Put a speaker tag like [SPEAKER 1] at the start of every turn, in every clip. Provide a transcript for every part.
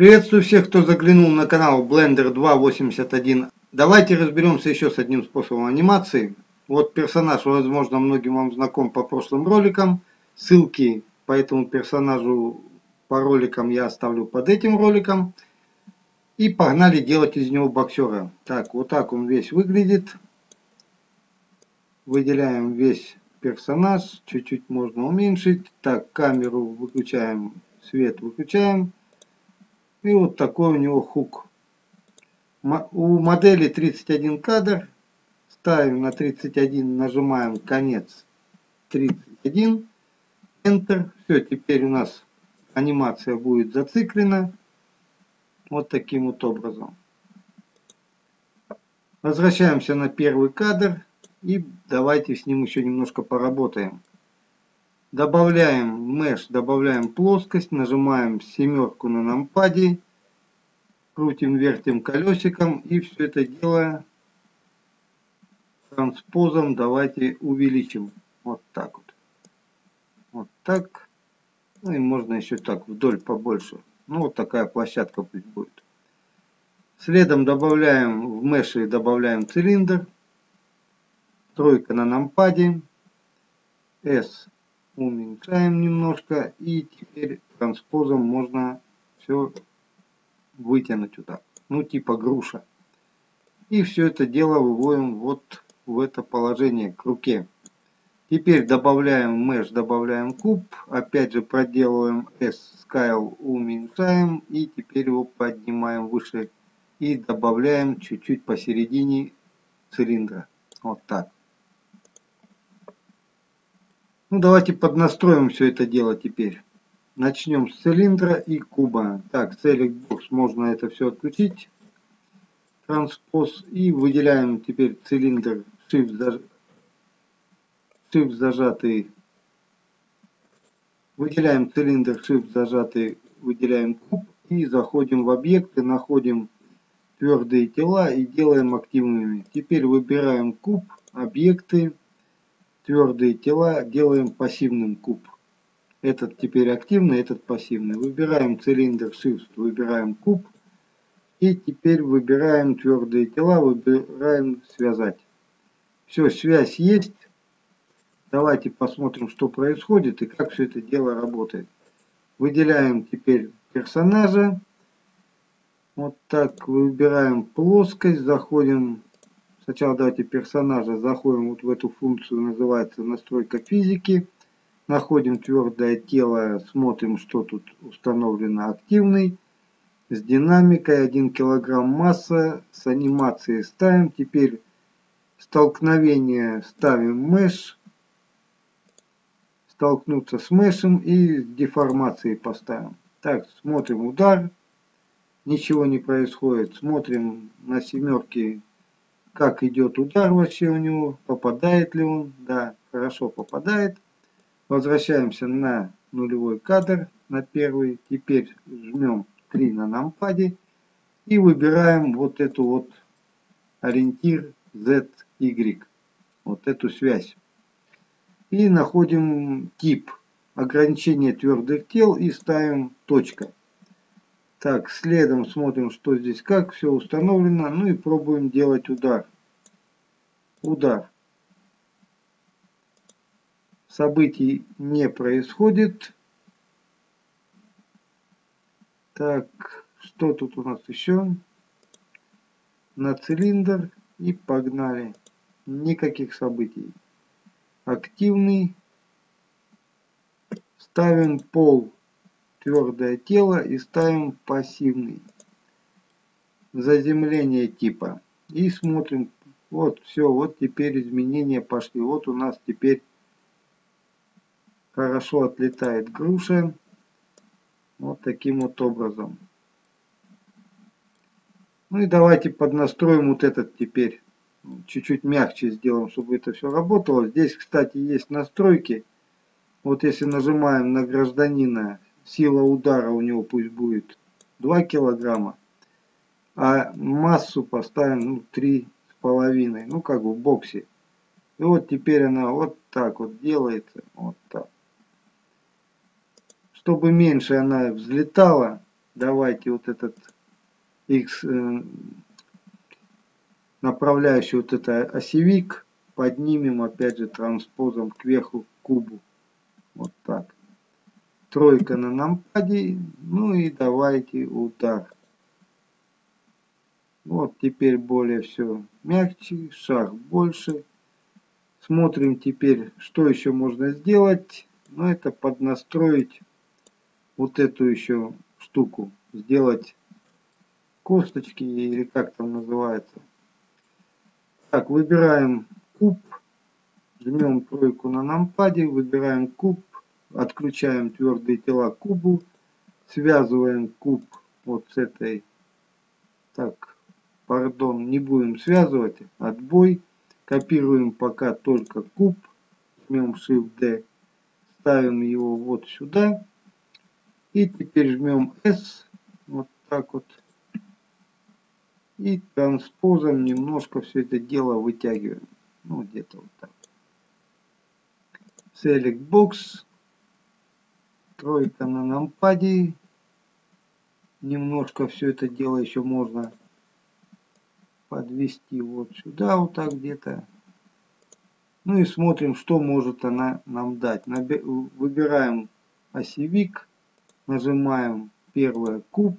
[SPEAKER 1] Приветствую всех, кто заглянул на канал Blender 2.81. Давайте разберемся еще с одним способом анимации. Вот персонаж, возможно, многим вам знаком по прошлым роликам. Ссылки по этому персонажу по роликам я оставлю под этим роликом. И погнали делать из него боксера. Так, вот так он весь выглядит. Выделяем весь персонаж. Чуть-чуть можно уменьшить. Так, камеру выключаем, свет выключаем. И вот такой у него хук. У модели 31 кадр. Ставим на 31, нажимаем конец 31. Enter. Все, теперь у нас анимация будет зациклена. Вот таким вот образом. Возвращаемся на первый кадр. И давайте с ним еще немножко поработаем. Добавляем mesh, добавляем плоскость, нажимаем семерку на нампаде, крутим, вертим колесиком и все это дело транспозом давайте увеличим. Вот так вот. Вот так. Ну и можно еще так вдоль побольше. Ну вот такая площадка пусть будет. Следом добавляем в меши добавляем цилиндр. Тройка на нампаде. S уменьшаем немножко и теперь транспозом можно все вытянуть так. Ну типа груша. И все это дело выводим вот в это положение к руке. Теперь добавляем mesh, добавляем куб, опять же проделываем S scale, уменьшаем и теперь его поднимаем выше и добавляем чуть-чуть посередине цилиндра. Вот так. Ну давайте поднастроим все это дело теперь. Начнем с цилиндра и куба. Так, Box можно это все отключить. Транспоз. И выделяем теперь цилиндр Shift, заж... Shift зажатый. Выделяем цилиндр Shift зажатый. Выделяем куб. И заходим в объекты. Находим твердые тела и делаем активными. Теперь выбираем куб, объекты твердые тела делаем пассивным куб. Этот теперь активный, этот пассивный. Выбираем цилиндр Shift, выбираем куб. И теперь выбираем твердые тела, выбираем связать. Все, связь есть. Давайте посмотрим, что происходит и как все это дело работает. Выделяем теперь персонажа. Вот так выбираем плоскость, заходим Сначала давайте персонажа заходим вот в эту функцию, называется настройка физики. Находим твердое тело, смотрим, что тут установлено активный. С динамикой 1 кг масса, с анимацией ставим. Теперь столкновение ставим mesh. Столкнуться с мешем и деформацией поставим. Так, смотрим удар. Ничего не происходит. Смотрим на семерки как идет удар вообще у него, попадает ли он, да, хорошо попадает. Возвращаемся на нулевой кадр, на первый, теперь жмем 3 на нампаде и выбираем вот эту вот ориентир ZY, вот эту связь. И находим тип ограничения твердых тел и ставим точка. Так, следом смотрим, что здесь как, все установлено. Ну и пробуем делать удар. Удар. Событий не происходит. Так, что тут у нас еще? На цилиндр и погнали. Никаких событий. Активный. Ставим пол твердое тело и ставим пассивный. Заземление типа. И смотрим. Вот, все, вот теперь изменения пошли. Вот у нас теперь хорошо отлетает груша. Вот таким вот образом. Ну и давайте поднастроим вот этот теперь. Чуть-чуть мягче сделаем, чтобы это все работало. Здесь, кстати, есть настройки. Вот если нажимаем на гражданина сила удара у него пусть будет 2 килограмма, а массу поставим ну, 3 с половиной, ну как в боксе. И вот теперь она вот так вот делается, вот так. Чтобы меньше она взлетала, давайте вот этот x э, направляющий вот это осевик поднимем опять же транспозом кверху кубу. Вот так. Тройка на нампаде. Ну и давайте удар. Вот теперь более все мягче, шаг больше. Смотрим теперь, что еще можно сделать. Ну это поднастроить вот эту еще штуку. Сделать косточки или как там называется. Так, выбираем куб. Жмем тройку на нампаде, выбираем куб. Отключаем твердые тела к кубу. Связываем куб вот с этой. Так, пардон, не будем связывать. Отбой. Копируем пока только куб. Жмем Shift D. Ставим его вот сюда. И теперь жмем S. Вот так вот. И транспозом немножко все это дело вытягиваем. Ну, где-то вот так. Select Box. Тройка на нампаде. Немножко все это дело еще можно подвести вот сюда, вот так где-то. Ну и смотрим, что может она нам дать. Выбираем осевик, нажимаем первое куб,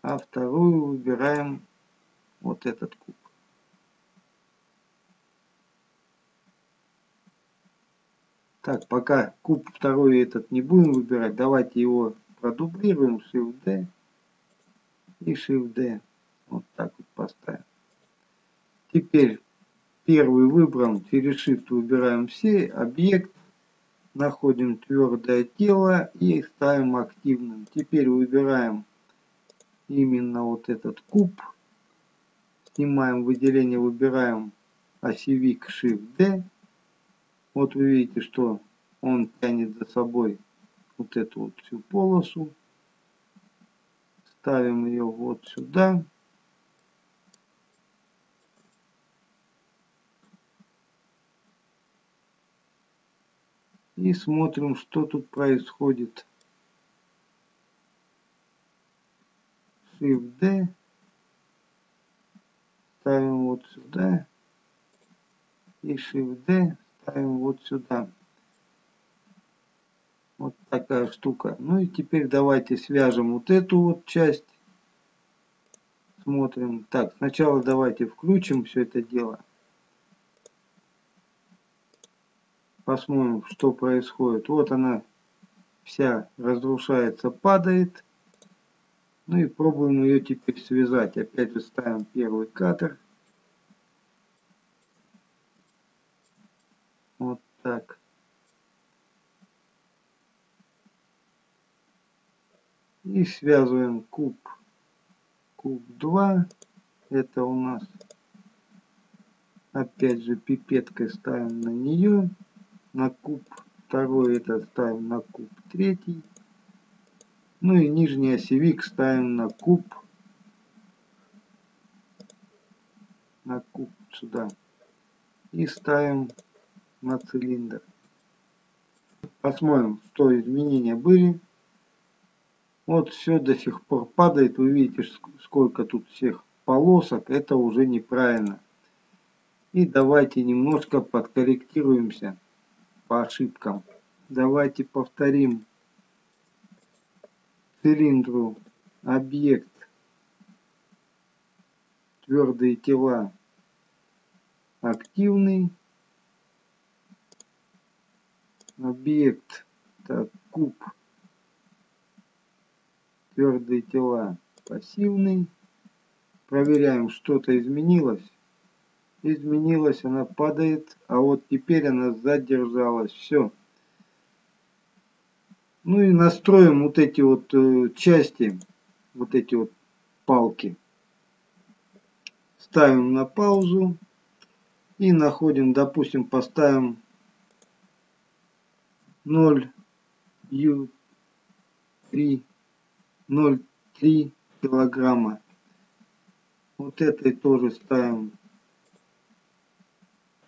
[SPEAKER 1] а вторую выбираем вот этот куб. Так, пока куб второй этот не будем выбирать, давайте его продублируем, Shift D и Shift D. Вот так вот поставим. Теперь первый выбран, через Shift выбираем все, объект, находим твердое тело и ставим активным. Теперь выбираем именно вот этот куб, снимаем выделение, выбираем осевик Shift D вот вы видите, что он тянет за собой вот эту вот всю полосу. Ставим ее вот сюда. И смотрим, что тут происходит. Shift D. Ставим вот сюда. И Shift D ставим вот сюда. Вот такая штука. Ну и теперь давайте свяжем вот эту вот часть. Смотрим. Так, сначала давайте включим все это дело. Посмотрим, что происходит. Вот она вся разрушается, падает. Ну и пробуем ее теперь связать. Опять же ставим первый катер. Вот так. И связываем куб. Куб 2. Это у нас опять же пипеткой ставим на нее. На куб второй это ставим на куб третий. Ну и нижний осевик ставим на куб. На куб сюда. И ставим на цилиндр. Посмотрим, что изменения были. Вот все до сих пор падает. Вы видите, сколько тут всех полосок. Это уже неправильно. И давайте немножко подкорректируемся по ошибкам. Давайте повторим цилиндру объект твердые тела активный объект так, куб. Твердые тела пассивный проверяем что-то изменилось. Изменилось она падает а вот теперь она задержалась. Все ну и настроим вот эти вот э, части вот эти вот палки. Ставим на паузу и находим допустим поставим 0 ю 3 0,3 килограмма. Вот этой тоже ставим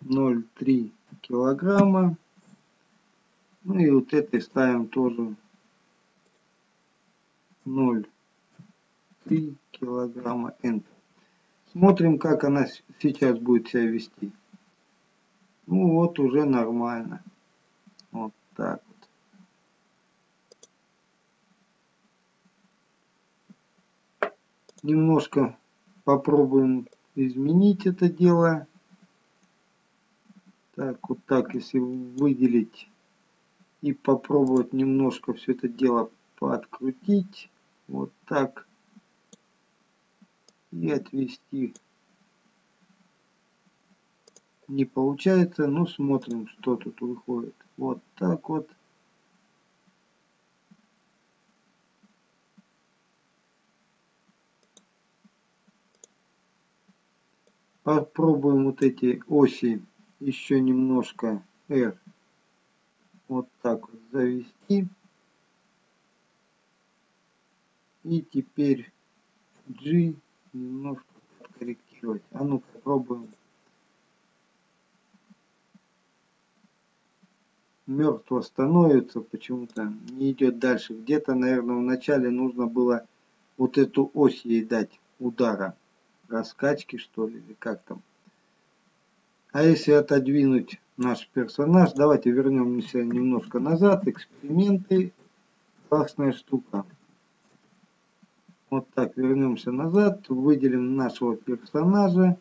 [SPEAKER 1] 0,3 килограмма. Ну и вот этой ставим тоже 0 3 килограмма Enter. Смотрим, как она сейчас будет себя вести. Ну вот уже нормально. Вот так вот. Немножко попробуем изменить это дело. Так, вот так, если выделить и попробовать немножко все это дело подкрутить. Вот так. И отвести не получается. Ну, смотрим, что тут выходит. Вот так вот. Попробуем вот эти оси еще немножко R вот так вот завести. И теперь G немножко подкорректировать. А ну попробуем. Мертво становится, почему-то не идет дальше. Где-то, наверное, в начале нужно было вот эту ось ей дать удара. Раскачки, что ли, или как там. А если отодвинуть наш персонаж, давайте вернемся немножко назад. Эксперименты. Классная штука. Вот так вернемся назад, выделим нашего персонажа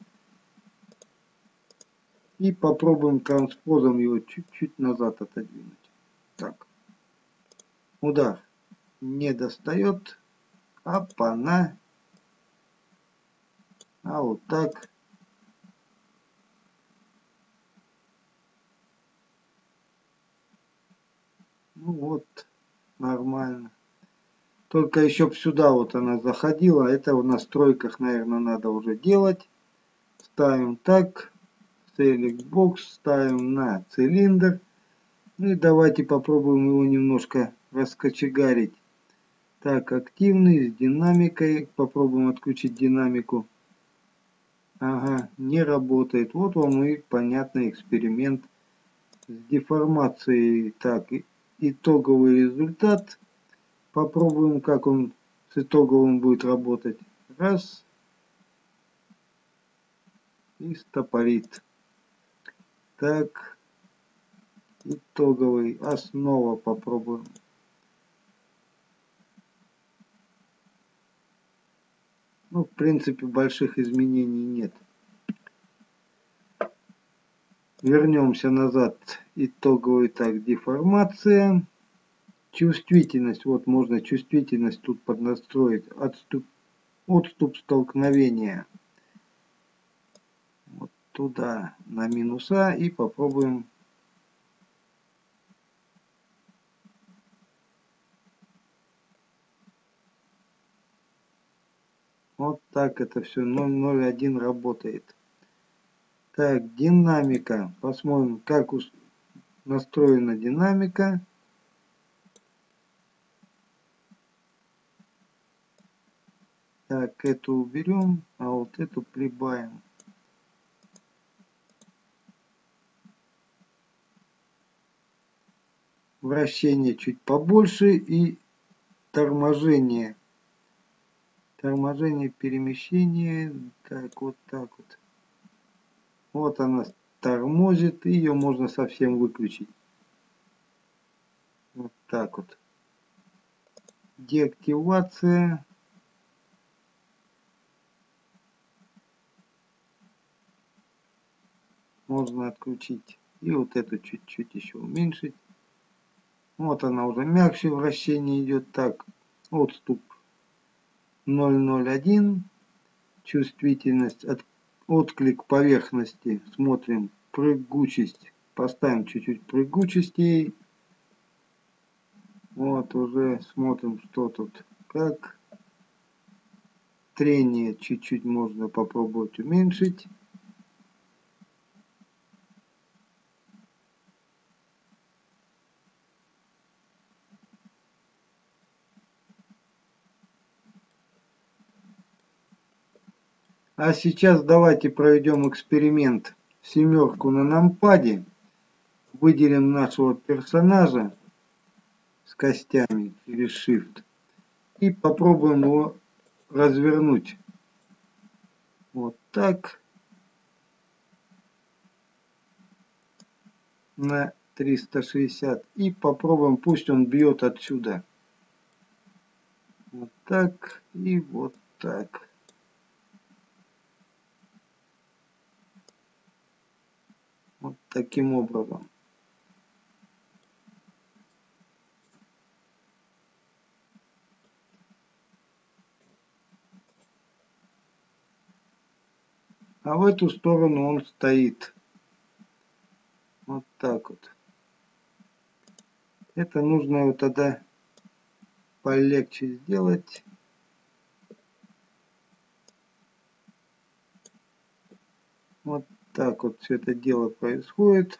[SPEAKER 1] и попробуем транспозом его чуть-чуть назад отодвинуть. Так. Удар не достает. Апана. А вот так. Ну вот, нормально. Только еще сюда вот она заходила. Это в настройках, наверное, надо уже делать. Ставим так. Select Box. Ставим на цилиндр. Ну и давайте попробуем его немножко раскочегарить. Так, активный, с динамикой. Попробуем отключить динамику. Ага, не работает. Вот вам и понятный эксперимент с деформацией. Так, итоговый результат. Попробуем, как он с итоговым будет работать. Раз. И стопорит. Так. Итоговый. Основа попробуем. Ну, в принципе, больших изменений нет. Вернемся назад. Итоговый так, деформация. Чувствительность. Вот можно чувствительность тут поднастроить. Отступ, отступ столкновения. Туда на минуса и попробуем Вот так это все 001 работает. Так, динамика. Посмотрим, как настроена динамика. Так, эту уберем, а вот эту прибавим. Вращение чуть побольше и торможение. Торможение, перемещение. Так, вот так вот. Вот она тормозит, ее можно совсем выключить. Вот так вот. Деактивация. Можно отключить. И вот эту чуть-чуть еще уменьшить. Вот она уже мягче вращение идет. Так, отступ 001. Чувствительность от отклик поверхности, смотрим прыгучесть, поставим чуть-чуть прыгучести. Вот уже смотрим, что тут как. Трение чуть-чуть можно попробовать уменьшить. А сейчас давайте проведем эксперимент. Семерку на нампаде. Выделим нашего персонажа с костями через Shift. И попробуем его развернуть вот так на 360 и попробуем пусть он бьет отсюда вот так и вот так вот таким образом. А в эту сторону он стоит. Вот так вот. Это нужно вот тогда полегче сделать. Вот так вот все это дело происходит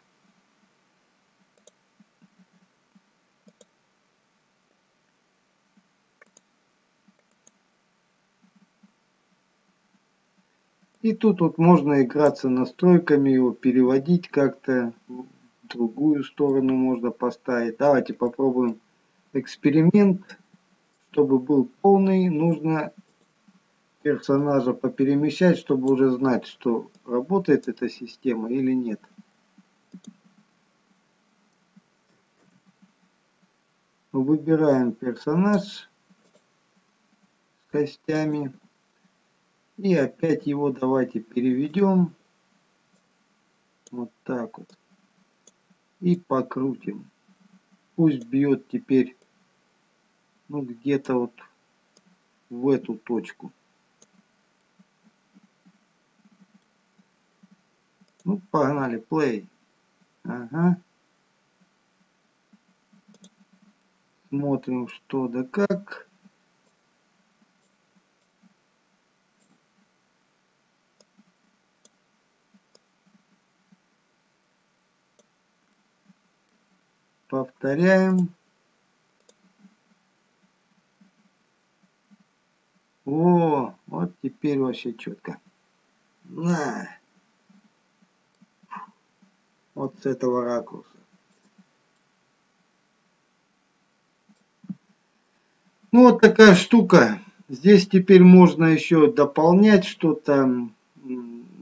[SPEAKER 1] И тут вот можно играться настройками, его переводить как-то в другую сторону можно поставить. Давайте попробуем эксперимент. Чтобы был полный, нужно персонажа поперемещать, чтобы уже знать, что работает эта система или нет. Выбираем персонаж с костями. И опять его давайте переведем. Вот так вот. И покрутим. Пусть бьет теперь ну где-то вот в эту точку. Ну, погнали, play. Ага. Смотрим, что да как. Повторяем. О, вот теперь вообще четко. На. Вот с этого ракурса. Ну вот такая штука. Здесь теперь можно еще дополнять что-то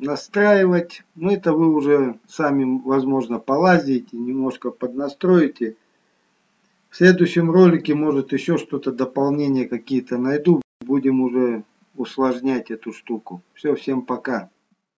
[SPEAKER 1] настраивать. Но это вы уже сами, возможно, полазите, немножко поднастроите. В следующем ролике, может, еще что-то, дополнение какие-то найду. Будем уже усложнять эту штуку. Все, всем пока.